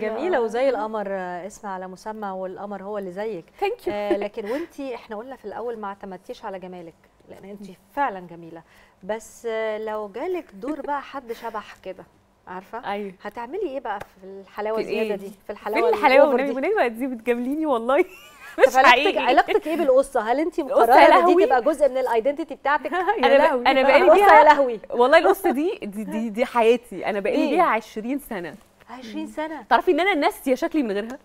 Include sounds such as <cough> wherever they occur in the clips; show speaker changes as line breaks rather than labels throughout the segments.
جميلة وزي القمر اسم على مسمى والقمر هو اللي زيك.
thank you
آه لكن وانتي إحنا قلنا في الأول ما اعتمدتيش على جمالك لأن انت فعلا جميلة. بس لو جالك دور بقى حد شبح كده عارفة؟
أيوه.
هتعملي إيه بقى في الحلاوة
في
الزيادة
إيه؟
دي؟ في
فين
الحلاوه الحلاوة؟
ال
over
والنبي دي؟ بتجامليني والله. <laughs> مش
علاقتك علاقتك إيه بالقصة؟ هل انت
مقررة
إن دي
لهوي.
تبقى جزء من ال identity بتاعتك؟ <laughs>
أنا ب... أنا بقالي
القصة يا
بيها
لهوي.
والله القصة دي دي دي, دي حياتي. أنا بقالي
ليه؟
بيها 20 سنة.
20 سنة.
تعرفي إن أنا ناسية شكلي من غيرها؟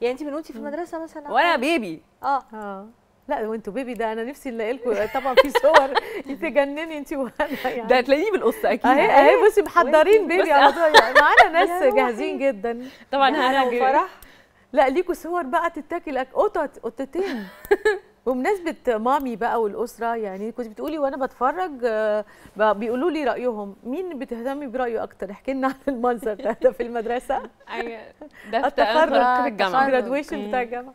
يعني انت من وانت في المدرسة مثلا؟ وأنا؟
بيبي.
آه.
آه. لا وأنتوا بيبي ده أنا نفسي نلاقي لكم طبعا في صور <laughs> تجنني انت وأنا يعني.
ده تلاقيني بالقصة أكيد.
أهي أهي بصي محضرين بيبي على طول. يعني <laughs> معانا ناس. جاهزين جدا.
طبعا أنا
وفرح.
لا ليكوا صور بقى تتاكل أك- قطط قطتين. <laughs> بمناسبة مامي بقى والأسرة يعني كنت بتقولي وأنا بتفرج آه، بيقولوا لي رأيهم. مين بتهتمي برأيه أكتر؟ احكي لنا عن المنظر ده ده في المدرسة؟ <laughs>
أيوة. <laughs> ده في
التخرج.
ال
graduation بتاع الجامعة.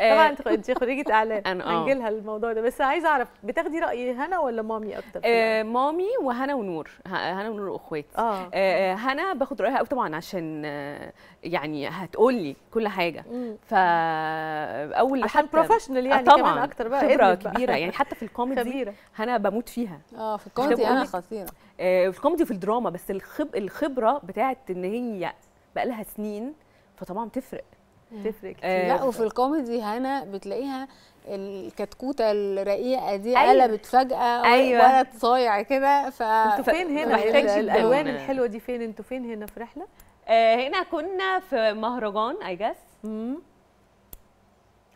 طبعا أنت أنت خريجة إعلام.
أنا- آه.
هنجي لها الموضوع ده. بس عايزة أعرف بتاخدي رأي هنا ولا مامي أكتر في
آه مامي وهنا ونور. ه- هنا ونور اخواتي
آه.
آه هنا باخد رأيها قوي طبعا عشان آه يعني هتقول لي كل
حاجة.
فاول
عشان professional
آه
يعني
طبعا.
كمان أكتر بقى. خبرة.
كبيرة. يعني حتى في الكوميدي هنا بموت فيها.
آه في الكوميدي
أنا
خطيرة.
آه، في الكوميدي وفي الدراما. بس الخب الخبرة بتاعت إن هي بقى لها سنين فطبعا بتفرق.
تفرق كتير
آه،
لا وفي الكوميدي هنا بتلاقيها الكتكوتة الرقيقة دي
أيوة.
قلبت فجأة
أيوة.
ولد صايع كده ف
أنتوا فين هنا
محتاج.
الألوان الحلوة دي فين أنتوا فين هنا في رحلة
آه، هنا كنا في مهرجان اي جاس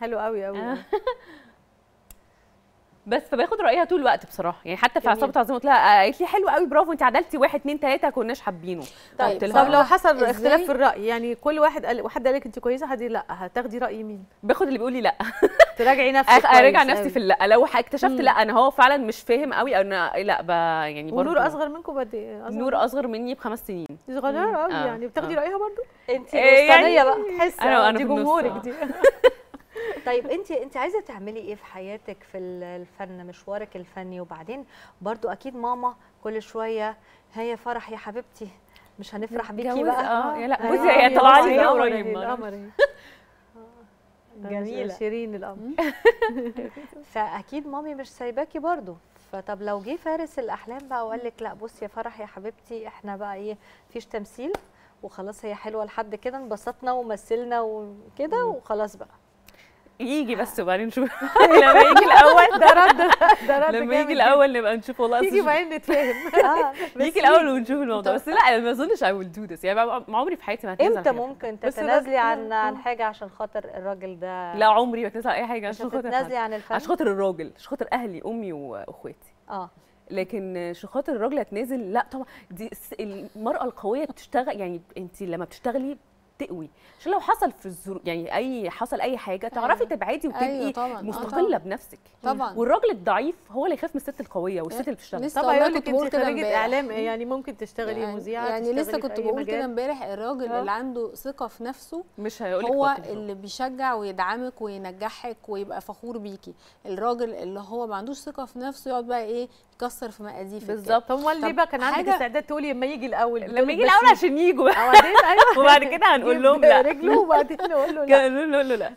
حلو قوي قوي
آه. بس فباخد رأيها طول الوقت بصراحة. يعني حتى في. عصابة عظيمة قلت لها آه، قالت لي حلو قلت برافو انت عدلتي واحد اتنين تلاتة كناش حابينه.
طيب،
طب لو حصل؟ اختلاف في الرأي يعني كل واحد قال واحد قال لك انت كويسة حد لأ هتاخدي رأي مين؟
باخد اللي بيقول لي لأ. <laughs>
تراجعي نفسك أراجع
نفسي
قوي.
في اللأ. لو اكتشفت. لأ أنا هو فعلا مش فاهم قوي أو أنا لأ ب يعني برضه
ونور أصغر منكم بقد إيه؟ أصغر
نور أصغر مني بخمس سنين.
صغيرة قوي
آه،
يعني. بتاخدي
آه.
رأيها برضو؟
انت
إيه يعني-
بقى.
تحس
أنا- أنا
دي
في النص،
جمهورك. دي. <laughs>
طيب انت انت عايزة تعملي إيه في حياتك في ال- الفن مشوارك الفني؟ وبعدين برضو أكيد ماما كل شوية هي فرح يا حبيبتي مش هنفرح بيكي
جوز-
بقى.
آه يا لأ
آه،
بصي هي
يا
طالعه لي قريب.
جميلة.
شيرين القمر. <laughs>
فأكيد مامي مش سايباكي برضو. فطب لو جه فارس الأحلام بقى وقال لك لأ بصي يا فرح يا حبيبتي إحنا بقى إيه مفيش تمثيل وخلاص هي حلوة لحد كده انبسطنا ومثلنا وكده وخلاص بقى.
يجي بس وبعدين نشوف. <laughs> لما يجي الأول
ده رد ده رد
لما يجي الأول نبقى نشوف والله
يجي بعدين نتفاهم. <laughs>
آه بس
يجي. الأول ونشوف الموضوع. بس لا ما أظنش I will do this. يعني ما عمري في حياتي ما هتنازل إمتى.
ممكن تتنازلي عن عن حاجة عشان خاطر الراجل ده؟
لا عمري ما اتنازل عن أي
حاجة
عشان خاطر
هتتنازلي
حد.
عن الفن؟
عشان خاطر الراجل عشان خاطر أهلي أمي وأخواتي.
آه.
لكن عشان خاطر الراجل هتنازل لا طبعا. دي المرأة القوية بتشتغل يعني انت لما بتشتغلي تقوي عشان لو حصل في الظروف يعني أي حصل أي حاجة تعرفي
أيوة.
تبعدي وتبقي
أيوة طبعاً. آه
مستقلة
طبعاً.
بنفسك
طبعا
والراجل الضعيف هو اللي يخاف من الست القوية والست اللي بتشتغل
طبعا يقول
كنت
لك
بقول
انت
كده
خريجه
امبارح.
اعلام يعني ممكن تشتغلي
يعني,
مذيعة
يعني لسه كنت بقول. كده امبارح الراجل
آه.
اللي عنده ثقة في نفسه
مش هيقول لك
هو اللي بيشجع ويدعمك وينجحك ويبقى فخور بيكي الراجل اللي هو ما عندوش ثقة في نفسه يقعد بقى إيه يكسر في مقاديفك.
بالظبط
امال ليه
طب
بقى كان عندك استعداد تقولي لما يجي الأول
لما يجي الأول عشان يجوا <laughs>
أيوه <laughs>
وبعد كده هنقول لهم لا.
رجله وبعدين نقول <laughs> له لا
نقول له لا.